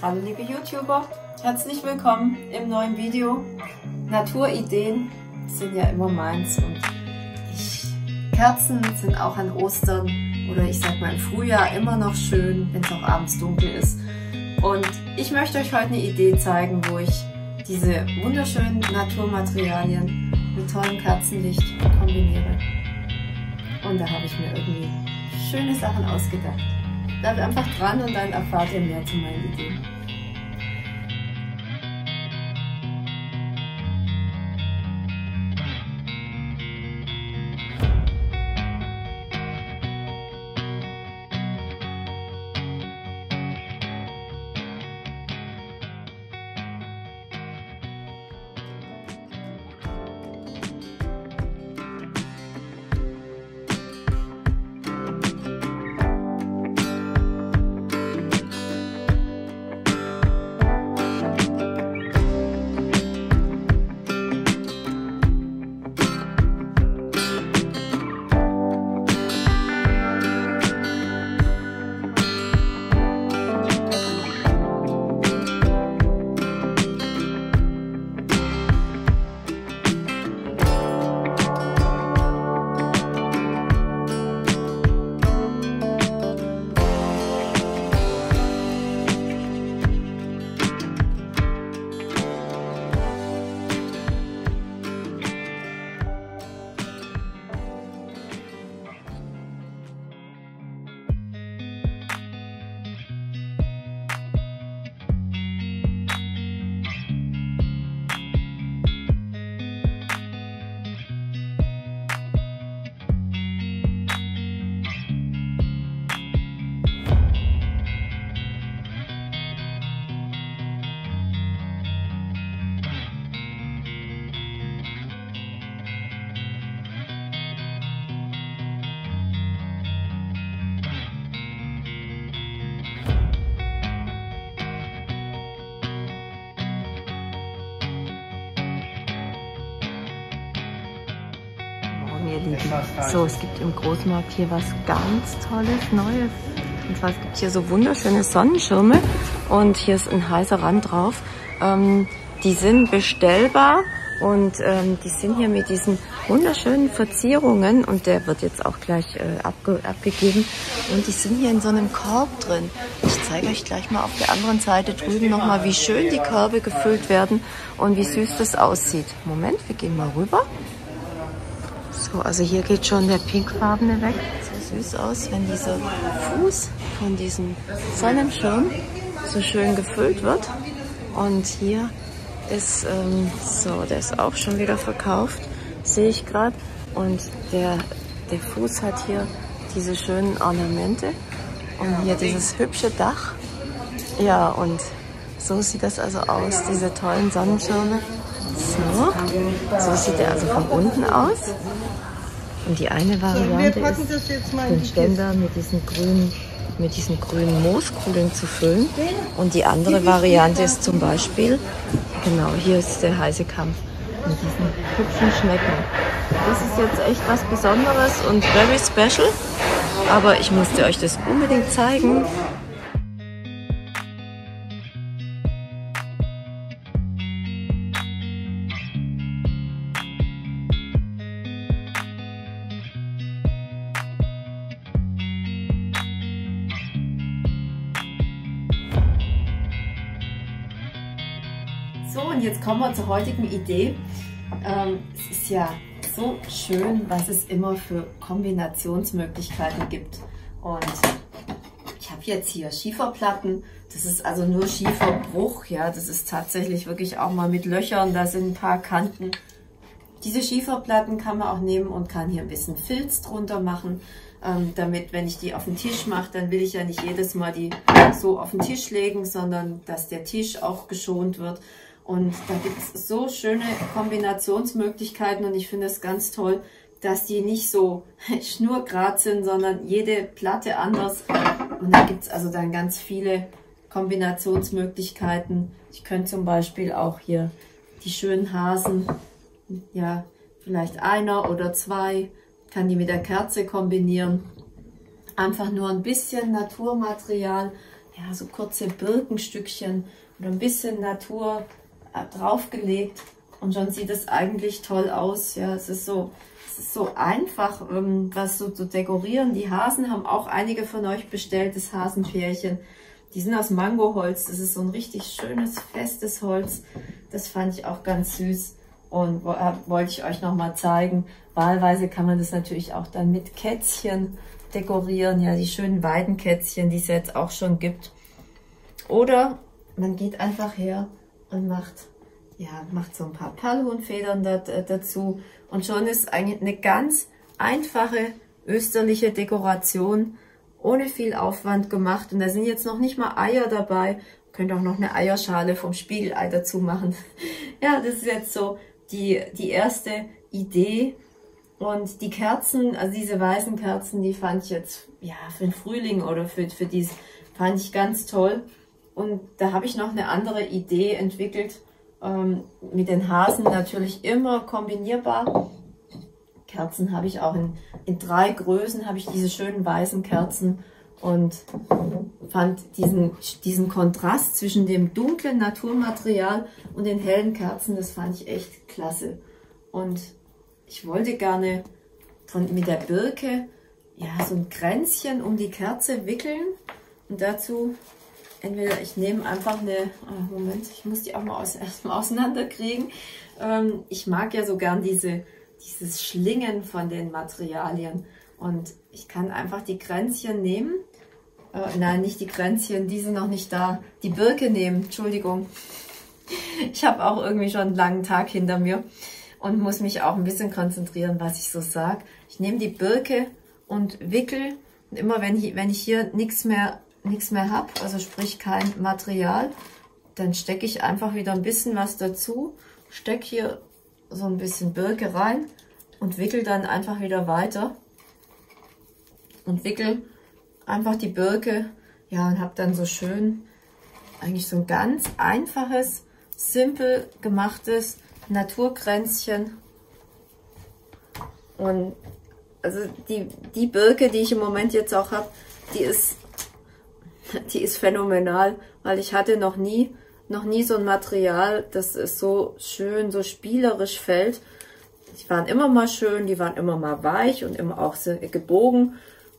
Hallo liebe YouTuber, herzlich willkommen im neuen Video. Naturideen sind ja immer meins und ich, Kerzen sind auch an Ostern oder ich sag mal im Frühjahr immer noch schön, wenn es auch abends dunkel ist. Und ich möchte euch heute eine Idee zeigen, wo ich diese wunderschönen Naturmaterialien mit tollem Kerzenlicht kombiniere. Und da habe ich mir irgendwie schöne Sachen ausgedacht. Bleibt einfach dran und dann erfahrt ihr mehr zu meinen Ideen. So, es gibt im Großmarkt hier was ganz Tolles, Neues. Und zwar, es gibt hier so wunderschöne Sonnenschirme und hier ist ein heißer Rand drauf. Ähm, die sind bestellbar und ähm, die sind hier mit diesen wunderschönen Verzierungen und der wird jetzt auch gleich äh, abge abgegeben. Und die sind hier in so einem Korb drin. Ich zeige euch gleich mal auf der anderen Seite drüben nochmal, wie schön die Körbe gefüllt werden und wie süß das aussieht. Moment, wir gehen mal rüber. So, also hier geht schon der pinkfarbene weg. So süß aus, wenn dieser Fuß von diesem Sonnenschirm so schön gefüllt wird. Und hier ist, ähm, so, der ist auch schon wieder verkauft, sehe ich gerade. Und der, der Fuß hat hier diese schönen Ornamente und hier dieses hübsche Dach. Ja, und so sieht das also aus, diese tollen Sonnenschirme. So, so sieht er also von unten aus. Und die eine Variante ist, den Ständer mit diesen grünen mit diesen grünen Mooskugeln zu füllen. Und die andere Variante ist zum Beispiel, genau, hier ist der heiße Kampf mit diesen hübschen Schnecken. Das ist jetzt echt was Besonderes und very special. Aber ich musste euch das unbedingt zeigen, und jetzt kommen wir zur heutigen Idee. Ähm, es ist ja so schön, was es immer für Kombinationsmöglichkeiten gibt. Und ich habe jetzt hier Schieferplatten. Das ist also nur Schieferbruch. Ja, das ist tatsächlich wirklich auch mal mit Löchern. Da sind ein paar Kanten. Diese Schieferplatten kann man auch nehmen und kann hier ein bisschen Filz drunter machen. Ähm, damit, wenn ich die auf den Tisch mache, dann will ich ja nicht jedes Mal die so auf den Tisch legen, sondern dass der Tisch auch geschont wird. Und da gibt es so schöne Kombinationsmöglichkeiten und ich finde es ganz toll, dass die nicht so schnurgerad sind, sondern jede Platte anders. Und da gibt es also dann ganz viele Kombinationsmöglichkeiten. Ich könnte zum Beispiel auch hier die schönen Hasen, ja, vielleicht einer oder zwei, kann die mit der Kerze kombinieren. Einfach nur ein bisschen Naturmaterial ja, so kurze Birkenstückchen oder ein bisschen Natur draufgelegt und schon sieht es eigentlich toll aus. Ja, es ist so, es ist so einfach, ähm, was so zu dekorieren. Die Hasen haben auch einige von euch bestellt, das Hasenpärchen. Die sind aus Mangoholz. Das ist so ein richtig schönes, festes Holz. Das fand ich auch ganz süß und äh, wollte ich euch nochmal zeigen. Wahlweise kann man das natürlich auch dann mit Kätzchen dekorieren. Ja, die schönen Weidenkätzchen, die es jetzt auch schon gibt. Oder man geht einfach her und macht ja, macht so ein paar Perlhuhnfedern äh, dazu und schon ist eigentlich eine ganz einfache österliche Dekoration ohne viel Aufwand gemacht und da sind jetzt noch nicht mal Eier dabei. Könnt auch noch eine Eierschale vom Spiegelei dazu machen. ja, das ist jetzt so die, die erste Idee. Und die Kerzen, also diese weißen Kerzen, die fand ich jetzt, ja, für den Frühling oder für, für dies, fand ich ganz toll. Und da habe ich noch eine andere Idee entwickelt ähm, mit den Hasen natürlich immer kombinierbar. Kerzen habe ich auch in, in drei Größen, habe ich diese schönen weißen Kerzen und fand diesen, diesen Kontrast zwischen dem dunklen Naturmaterial und den hellen Kerzen, das fand ich echt klasse. Und ich wollte gerne von, mit der Birke ja, so ein Kränzchen um die Kerze wickeln und dazu entweder ich nehme einfach eine, oh Moment, ich muss die auch mal aus, erstmal auseinanderkriegen. Ähm, ich mag ja so gern diese, dieses Schlingen von den Materialien. Und ich kann einfach die Kränzchen nehmen. Äh, nein, nicht die Kränzchen, die sind noch nicht da. Die Birke nehmen, Entschuldigung. Ich habe auch irgendwie schon einen langen Tag hinter mir und muss mich auch ein bisschen konzentrieren, was ich so sage. Ich nehme die Birke und wickel. Und immer wenn ich, wenn ich hier nichts mehr nichts mehr habe, also sprich kein Material, dann stecke ich einfach wieder ein bisschen was dazu, stecke hier so ein bisschen Birke rein und wickel dann einfach wieder weiter und wickel einfach die Birke, ja, und habe dann so schön eigentlich so ein ganz einfaches, simpel gemachtes Naturkränzchen. Und also die, die Birke, die ich im Moment jetzt auch habe, die ist die ist phänomenal, weil ich hatte noch nie, noch nie so ein Material, das es so schön, so spielerisch fällt. Die waren immer mal schön, die waren immer mal weich und immer auch gebogen,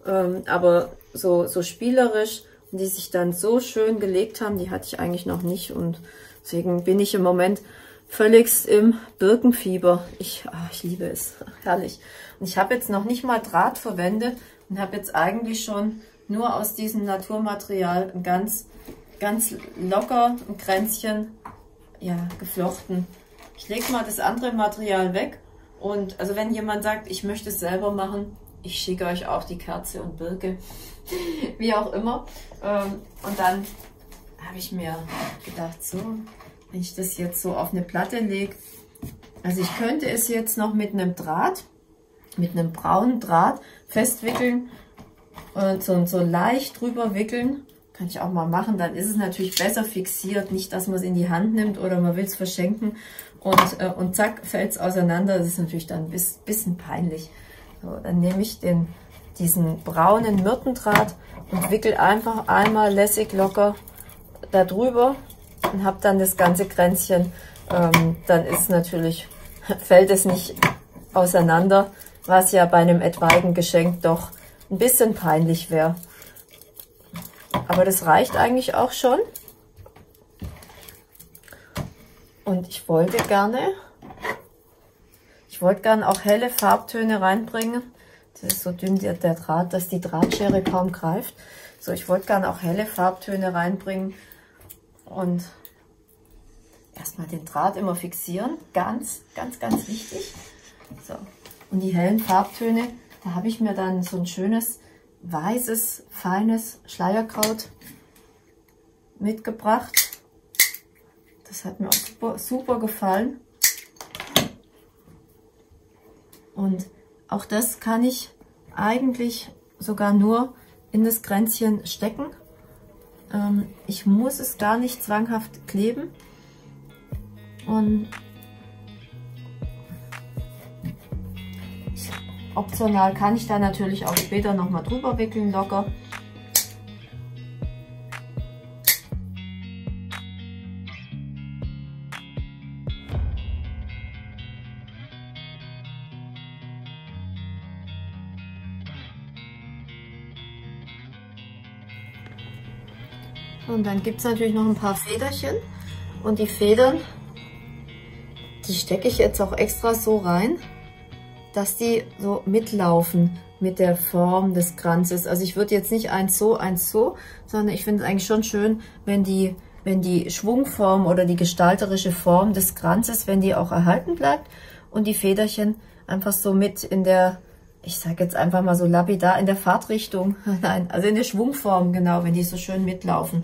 ähm, aber so, so spielerisch und die sich dann so schön gelegt haben, die hatte ich eigentlich noch nicht und deswegen bin ich im Moment völligst im Birkenfieber. Ich, ach, ich liebe es, herrlich. Und ich habe jetzt noch nicht mal Draht verwendet und habe jetzt eigentlich schon nur aus diesem Naturmaterial ganz, ganz locker ein Kränzchen ja, geflochten. Ich lege mal das andere Material weg und also wenn jemand sagt, ich möchte es selber machen, ich schicke euch auch die Kerze und Birke, wie auch immer. Ähm, und dann habe ich mir gedacht, so, wenn ich das jetzt so auf eine Platte lege, also ich könnte es jetzt noch mit einem Draht, mit einem braunen Draht festwickeln und so, so leicht drüber wickeln. Kann ich auch mal machen. Dann ist es natürlich besser fixiert. Nicht, dass man es in die Hand nimmt oder man will es verschenken und, äh, und zack, fällt es auseinander. Das ist natürlich dann ein bisschen peinlich. So, dann nehme ich den, diesen braunen Myrtendraht und wickel einfach einmal lässig locker da drüber und habe dann das ganze Kränzchen. Ähm, dann ist natürlich, fällt es nicht auseinander, was ja bei einem etwaigen Geschenk doch ein bisschen peinlich wäre. Aber das reicht eigentlich auch schon. Und ich wollte gerne, ich wollte gerne auch helle Farbtöne reinbringen. Das ist so dünn der Draht, dass die Drahtschere kaum greift. So, ich wollte gerne auch helle Farbtöne reinbringen und erstmal den Draht immer fixieren. Ganz, ganz, ganz wichtig. So, und die hellen Farbtöne da habe ich mir dann so ein schönes, weißes, feines Schleierkraut mitgebracht. Das hat mir auch super, super gefallen. Und auch das kann ich eigentlich sogar nur in das Kränzchen stecken. Ähm, ich muss es gar nicht zwanghaft kleben. Und Optional kann ich da natürlich auch später nochmal drüber wickeln, locker. Und dann gibt es natürlich noch ein paar Federchen. Und die Federn, die stecke ich jetzt auch extra so rein, dass die so mitlaufen mit der Form des Kranzes. Also ich würde jetzt nicht eins so, eins so, sondern ich finde es eigentlich schon schön, wenn die, wenn die Schwungform oder die gestalterische Form des Kranzes, wenn die auch erhalten bleibt und die Federchen einfach so mit in der, ich sage jetzt einfach mal so lapidar, in der Fahrtrichtung, nein, also in der Schwungform, genau, wenn die so schön mitlaufen.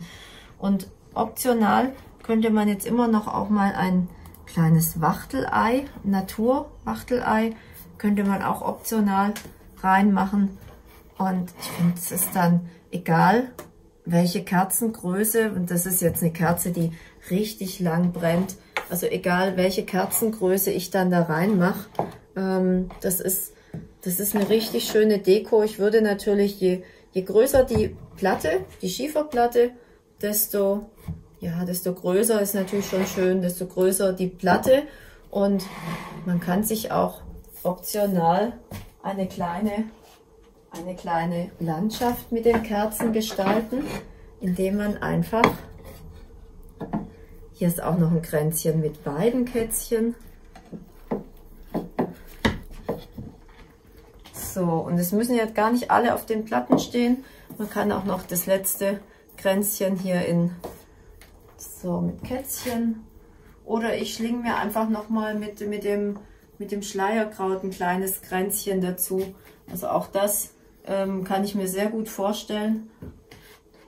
Und optional könnte man jetzt immer noch auch mal ein kleines Wachtelei, Naturwachtelei, könnte man auch optional reinmachen. Und ich finde, es ist dann egal, welche Kerzengröße, und das ist jetzt eine Kerze, die richtig lang brennt, also egal, welche Kerzengröße ich dann da reinmache, ähm, das, ist, das ist eine richtig schöne Deko. Ich würde natürlich, je, je größer die Platte, die Schieferplatte, desto, ja, desto größer ist natürlich schon schön, desto größer die Platte. Und man kann sich auch optional eine kleine, eine kleine Landschaft mit den Kerzen gestalten, indem man einfach, hier ist auch noch ein Kränzchen mit beiden Kätzchen. So, und es müssen jetzt gar nicht alle auf den Platten stehen. Man kann auch noch das letzte Kränzchen hier in so mit Kätzchen. Oder ich schlinge mir einfach nochmal mit, mit dem mit dem Schleierkraut ein kleines Kränzchen dazu. Also auch das ähm, kann ich mir sehr gut vorstellen.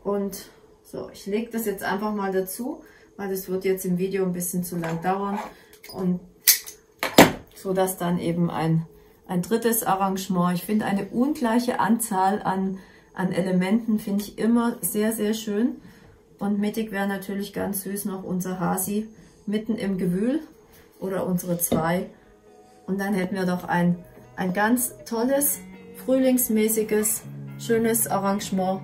Und so, ich lege das jetzt einfach mal dazu, weil das wird jetzt im Video ein bisschen zu lang dauern. Und so dass dann eben ein, ein drittes Arrangement. Ich finde eine ungleiche Anzahl an, an Elementen finde ich immer sehr, sehr schön. Und mittig wäre natürlich ganz süß noch unser Hasi mitten im Gewühl oder unsere zwei und dann hätten wir doch ein, ein ganz tolles, frühlingsmäßiges, schönes Arrangement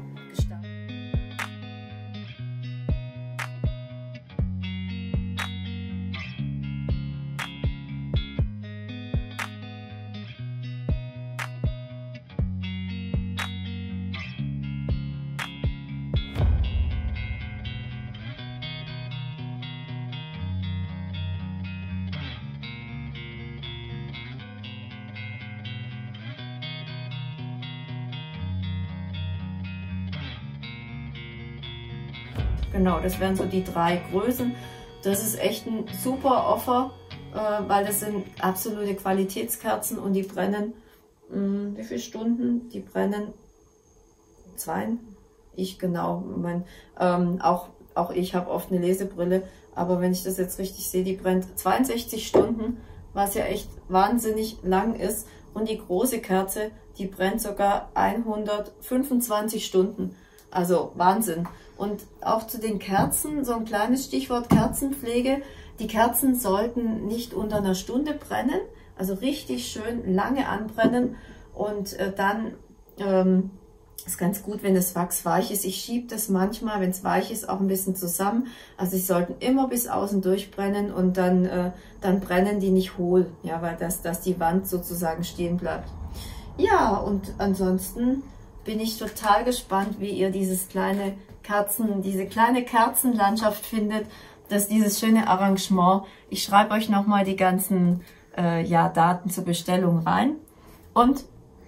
Genau, das wären so die drei Größen. Das ist echt ein super Offer, äh, weil das sind absolute Qualitätskerzen und die brennen, mh, hm, wie viele Stunden? Die brennen zwei. Ich genau, mein, ähm, auch, auch ich habe oft eine Lesebrille, aber wenn ich das jetzt richtig sehe, die brennt 62 Stunden, was ja echt wahnsinnig lang ist. Und die große Kerze, die brennt sogar 125 Stunden. Also Wahnsinn. Und auch zu den Kerzen, so ein kleines Stichwort Kerzenpflege. Die Kerzen sollten nicht unter einer Stunde brennen, also richtig schön lange anbrennen. Und äh, dann ähm, ist ganz gut, wenn das Wachs weich ist. Ich schiebe das manchmal, wenn es weich ist, auch ein bisschen zusammen. Also sie sollten immer bis außen durchbrennen und dann, äh, dann brennen die nicht hohl, ja, weil das, dass die Wand sozusagen stehen bleibt. Ja, und ansonsten bin ich total gespannt, wie ihr dieses kleine Kerzen, diese kleine Kerzenlandschaft findet, dass dieses schöne Arrangement. Ich schreibe euch nochmal die ganzen äh, ja, Daten zur Bestellung rein und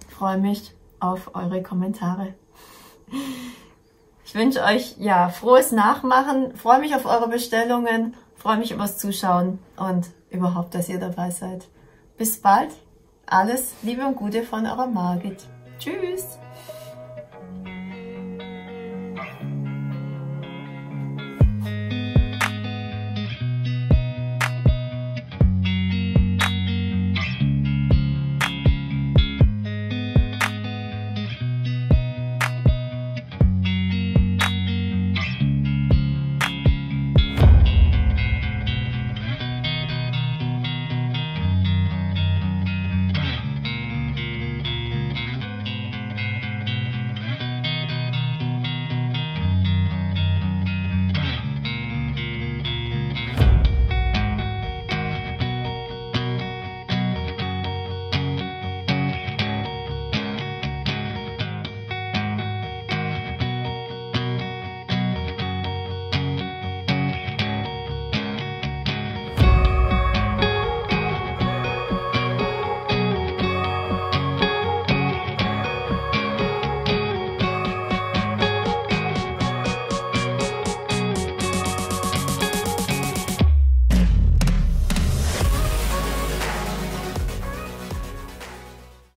freue mich auf eure Kommentare. Ich wünsche euch ja frohes Nachmachen, freue mich auf eure Bestellungen, freue mich übers Zuschauen und überhaupt, dass ihr dabei seid. Bis bald, alles Liebe und Gute von eurer Margit. Tschüss!